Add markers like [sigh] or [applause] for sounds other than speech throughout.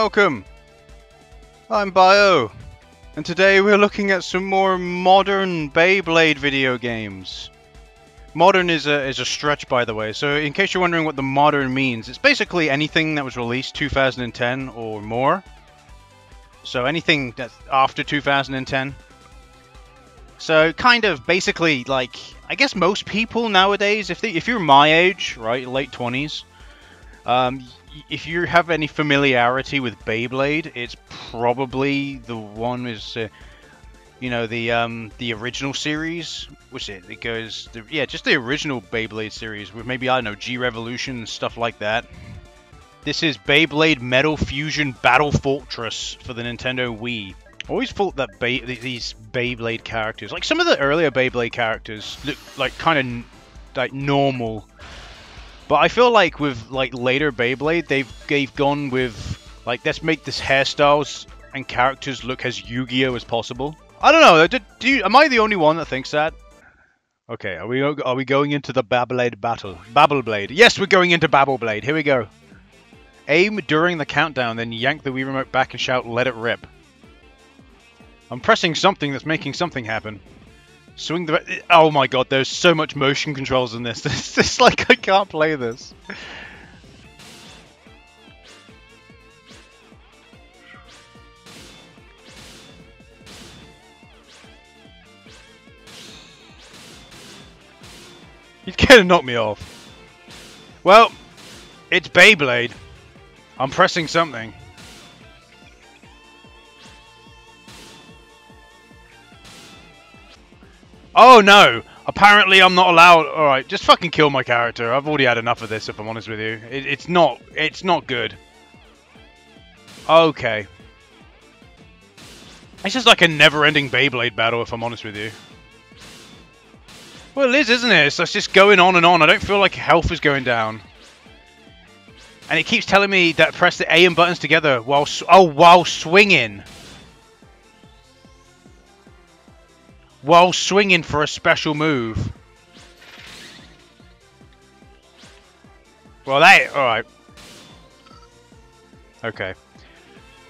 welcome. I'm Bio, and today we're looking at some more modern Beyblade video games. Modern is a is a stretch, by the way. So, in case you're wondering what the modern means, it's basically anything that was released 2010 or more. So anything that's after 2010. So kind of basically like I guess most people nowadays, if they, if you're my age, right, late 20s, um, if you have any familiarity with Beyblade, it's probably the one is, uh, you know, the um, the original series. What's it? It goes, the, yeah, just the original Beyblade series with maybe I don't know G Revolution stuff like that. This is Beyblade Metal Fusion Battle Fortress for the Nintendo Wii. Always thought that Bey these Beyblade characters, like some of the earlier Beyblade characters, look like kind of like normal but I feel like with like later Beyblade, they've they've gone with like let's make this hairstyles and characters look as Yu-Gi-Oh as possible. I don't know. Do, do you, am I the only one that thinks that? Okay, are we are we going into the Beyblade battle? Babbleblade. Yes, we're going into Babbleblade. Here we go. Aim during the countdown, then yank the Wii remote back and shout, "Let it rip." I'm pressing something that's making something happen. Swing the... Oh my god, there's so much motion controls in this. [laughs] It's just like I can't play this. He's gonna knock me off. Well, it's Beyblade. I'm pressing something. Oh no! Apparently I'm not allowed. Alright, just fucking kill my character. I've already had enough of this if I'm honest with you. It, it's not, it's not good. Okay. It's just like a never-ending Beyblade battle if I'm honest with you. Well, it is, isn't it? So It's just going on and on. I don't feel like health is going down. And it keeps telling me that press the A and buttons together while... Oh, while swinging. While swinging for a special move. Well, that... Alright. Okay.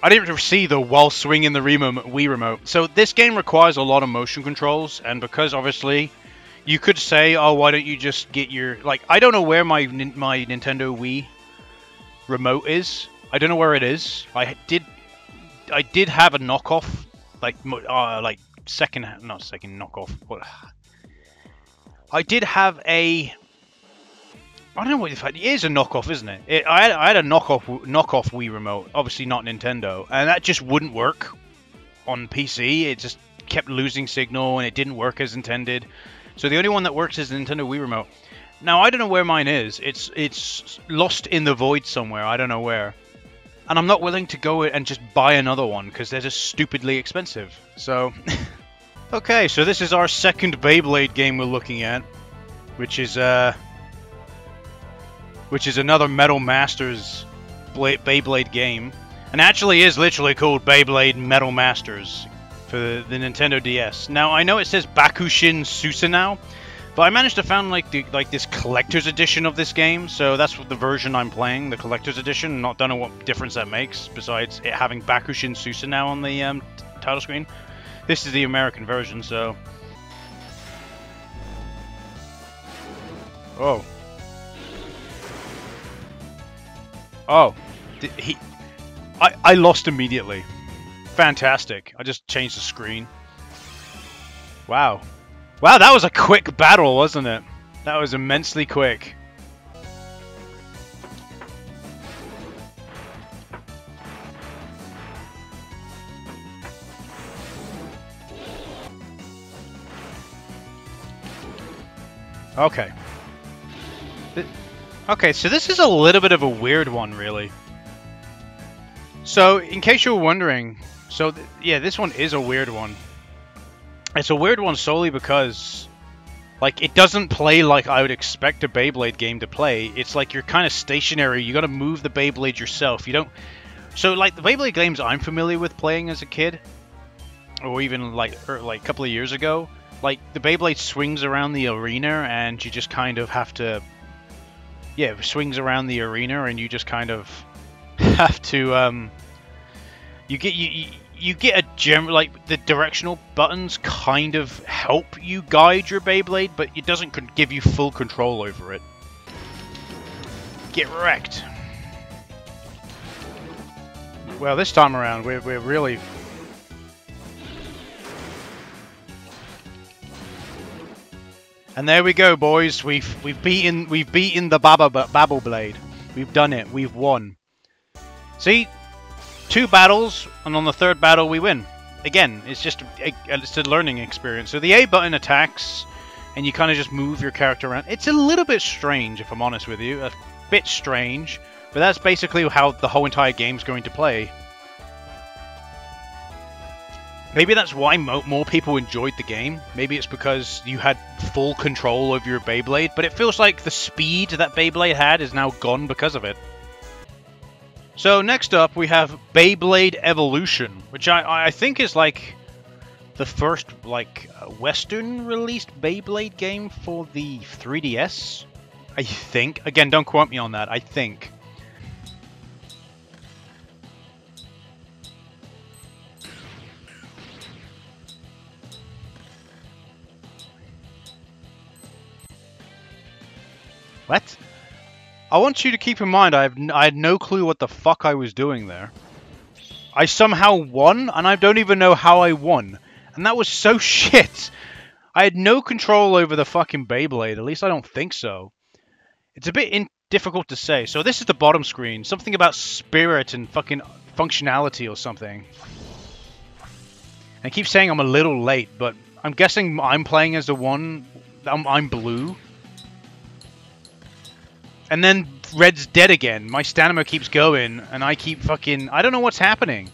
I didn't see the while swinging the Wii remote. So this game requires a lot of motion controls, and because obviously you could say, oh, why don't you just get your... Like, I don't know where my, my Nintendo Wii remote is. I don't know where it is. I did... I did have a knockoff, like, uh, like second, not second knockoff. What? I did have a. I don't know what the fact it is a knockoff, isn't it? it I, had, I had a knockoff knockoff Wii remote, obviously not Nintendo, and that just wouldn't work on PC. It just kept losing signal and it didn't work as intended. So the only one that works is the Nintendo Wii remote. Now I don't know where mine is. It's it's lost in the void somewhere. I don't know where and I'm not willing to go and just buy another one because they're just stupidly expensive. So, [laughs] okay, so this is our second Beyblade game we're looking at, which is uh, which is another Metal Masters Beyblade game, and actually is literally called Beyblade Metal Masters for the, the Nintendo DS. Now I know it says Bakushin Susanoo, but I managed to find like the like this collector's edition of this game, so that's the version I'm playing, the collector's edition. Not don't know what difference that makes besides it having Bakushin Susanoo on the um, title screen. This is the American version, so. Oh. Oh, he. I I lost immediately. Fantastic. I just changed the screen. Wow. Wow, that was a quick battle, wasn't it? That was immensely quick. Okay. Okay, so this is a little bit of a weird one, really. So, in case you were wondering, so yeah, this one is a weird one. It's a weird one solely because, like, it doesn't play like I would expect a Beyblade game to play. It's like you're kind of stationary. You got to move the Beyblade yourself. You don't. So, like, the Beyblade games I'm familiar with playing as a kid, or even like er, like a couple of years ago, like the Beyblade swings around the arena and you just kind of have to, yeah, it swings around the arena and you just kind of [laughs] have to um, You get you, you you get a general like the directional buttons kind of help you guide your Beyblade, but it doesn't give you full control over it. Get wrecked. Well, this time around, we're, we're really... And there we go, boys. We've we've beaten we've beaten the Baba Babble Blade. We've done it. We've won. See, two battles, and on the third battle we win. Again, it's just a, it's a learning experience. So the A button attacks, and you kind of just move your character around. It's a little bit strange, if I'm honest with you. A bit strange, but that's basically how the whole entire game's going to play. Maybe that's why mo more people enjoyed the game. Maybe it's because you had full control over your Beyblade, but it feels like the speed that Beyblade had is now gone because of it. So next up we have Beyblade Evolution, which I, I think is like the first like Western released Beyblade game for the 3DS. I think. Again, don't quote me on that. I think. What? I want you to keep in mind I, have I had no clue what the fuck I was doing there. I somehow won, and I don't even know how I won. And that was so [laughs] shit. I had no control over the fucking Beyblade. At least I don't think so. It's a bit difficult to say. So this is the bottom screen. Something about spirit and fucking functionality or something. I keep saying I'm a little late, but I'm guessing I'm playing as the one... I'm, I'm blue. And then Red's dead again. My stamina keeps going, and I keep fucking... I don't know what's happening.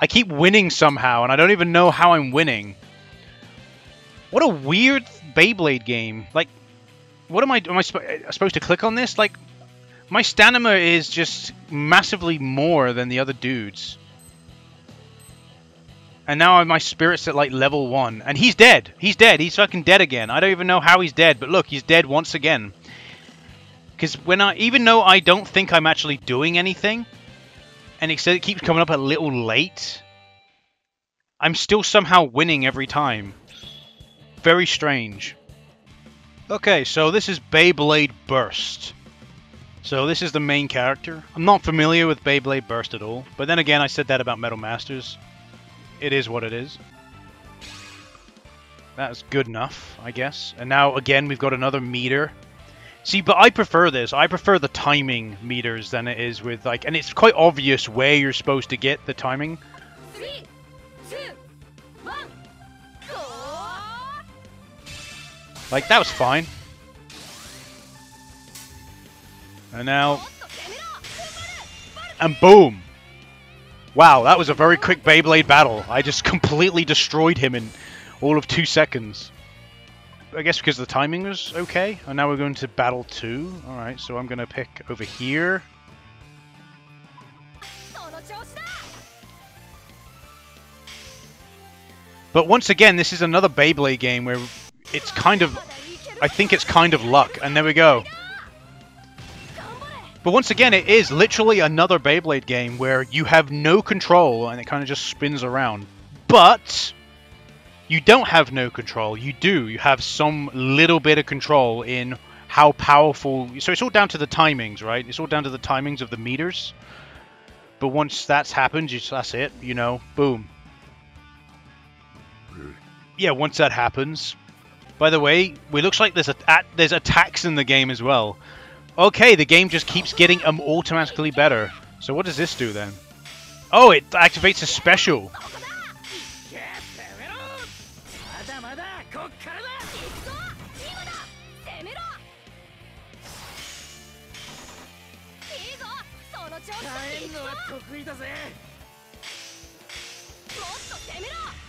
I keep winning somehow, and I don't even know how I'm winning. What a weird Beyblade game. Like, what am I... Am I uh, supposed to click on this? Like, my stamina is just massively more than the other dudes. And now my spirit's at like level 1. And he's dead. He's dead. He's fucking dead again. I don't even know how he's dead. But look, he's dead once again. Because when I, even though I don't think I'm actually doing anything, and it, it keeps coming up a little late, I'm still somehow winning every time. Very strange. Okay, so this is Beyblade Burst. So this is the main character. I'm not familiar with Beyblade Burst at all, but then again I said that about Metal Masters. It is what it is. That's good enough, I guess. And now again we've got another meter See, but I prefer this. I prefer the timing meters than it is with like, and it's quite obvious where you're supposed to get the timing. Three, two, one, like that was fine. And now, and boom! Wow, that was a very quick Beyblade battle. I just [laughs] completely destroyed him in all of two seconds. I guess because the timing was okay. And now we're going to battle two. Alright, so I'm going to pick over here. But once again, this is another Beyblade game where it's kind of... I think it's kind of luck. And there we go. But once again, it is literally another Beyblade game where you have no control and it kind of just spins around. But you don't have no control. You do. You have some little bit of control in how powerful. So it's all down to the timings, right? It's all down to the timings of the meters. But once that's happened, just that's it. You know, boom. Yeah, once that happens. By the way, it looks like there's a there's attacks in the game as well. Okay, the game just keeps getting um automatically better. So what does this do then? Oh, it activates a special.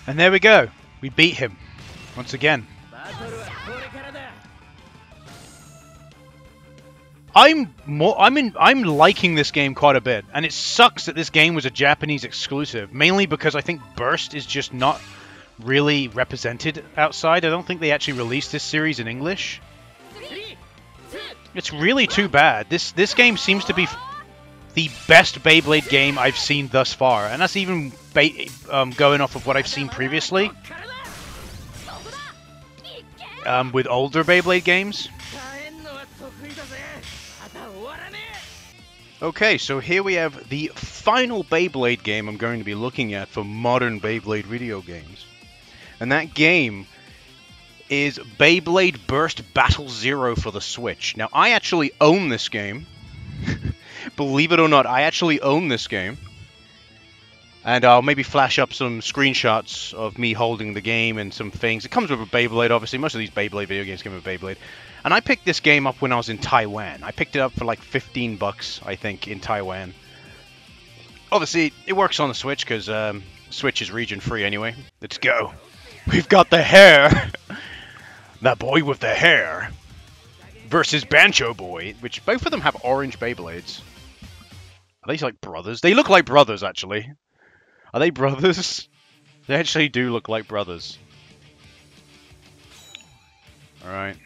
And there we go. We beat him. Once again. I'm more I'm in I'm liking this game quite a bit. And it sucks that this game was a Japanese exclusive, mainly because I think Burst is just not really represented outside. I don't think they actually released this series in English. It's really too bad. This this game seems to be the best Beyblade game I've seen thus far, and that's even um, going off of what I've seen previously um, with older Beyblade games. Okay, so here we have the final Beyblade game I'm going to be looking at for modern Beyblade video games. And that game is Beyblade Burst Battle Zero for the Switch. Now, I actually own this game. Believe it or not, I actually own this game. And I'll maybe flash up some screenshots of me holding the game and some things. It comes with a Beyblade, obviously. Most of these Beyblade video games come with a Beyblade. And I picked this game up when I was in Taiwan. I picked it up for like 15 bucks, I think, in Taiwan. Obviously, it works on the Switch because um, Switch is region free anyway. Let's go. We've got the hair. [laughs] that boy with the hair versus Bancho Boy, which both of them have orange Beyblades. Are these like brothers? They look like brothers, actually. Are they brothers? [laughs] They actually do look like brothers. Alright.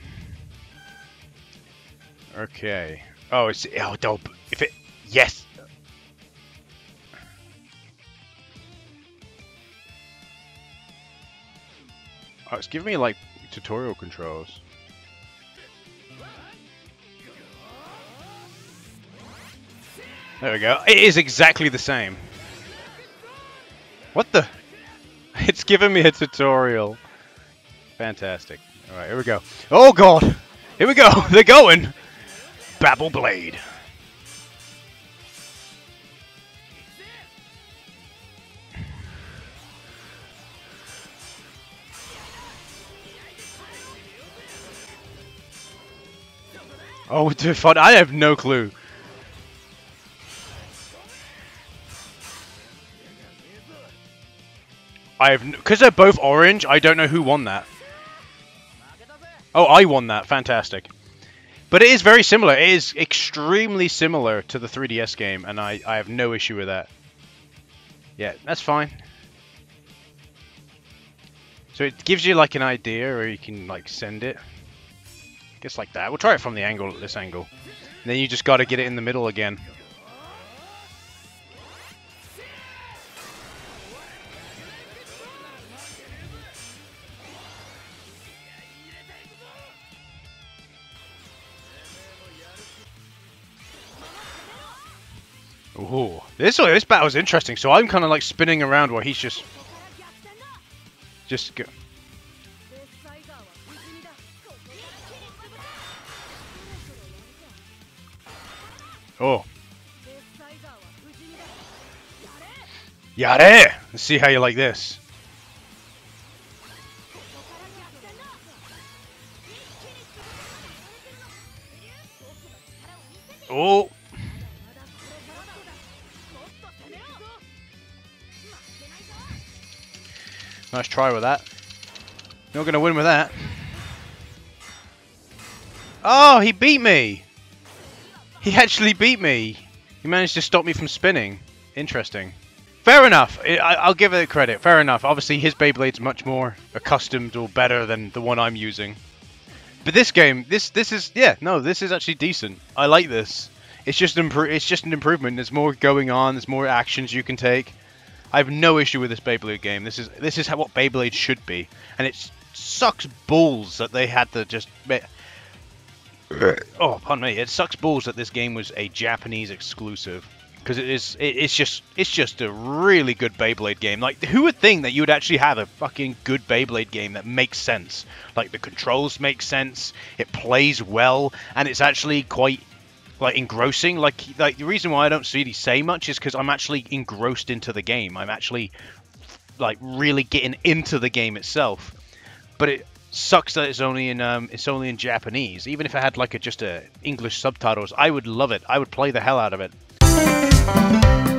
Okay. Oh, it's... Oh, dope. If it... Yes! Oh, it's giving me, like, tutorial controls. There we go. It is exactly the same. What the? [laughs] It's giving me a tutorial. Fantastic. Alright, here we go. Oh god! Here we go! [laughs] They're going! Babel Blade. Oh, [laughs] dude, fun. I have no clue. I have because they're both orange. I don't know who won that. Oh, I won that. Fantastic. But it is very similar. It is extremely similar to the 3DS game, and I, I have no issue with that. Yeah, that's fine. So it gives you like an idea, or you can like send it. Just like that. We'll try it from the angle, this angle. And then you just got to get it in the middle again. Ooh, this oh, this battle's interesting. So I'm kind of like spinning around while he's just, just go. Oh. Yare! Let's see how you like this. Oh! Nice try with that. Not going to win with that. Oh, he beat me! He actually beat me! He managed to stop me from spinning. Interesting. Fair enough. I, will give it credit. Fair enough. Obviously, his Beyblade's much more accustomed or better than the one I'm using. But this game, this this is yeah, no, this is actually decent. I like this. It's just it's just an improvement. There's more going on. There's more actions you can take. I have no issue with this Beyblade game. This is this is how, what Beyblade should be, and it sucks balls that they had to just. [coughs] Oh, pardon me. It sucks balls that this game was a Japanese exclusive because it is. It, it's just. It's just a really good Beyblade game. Like, who would think that you would actually have a fucking good Beyblade game that makes sense? Like the controls make sense, it plays well, and it's actually quite like engrossing. Like like the reason why I don't really say much is because I'm actually engrossed into the game. I'm actually like really getting into the game itself. But it sucks that it's only in um, it's only in Japanese. Even if it had like a just a English subtitles, I would love it. I would play the hell out of it.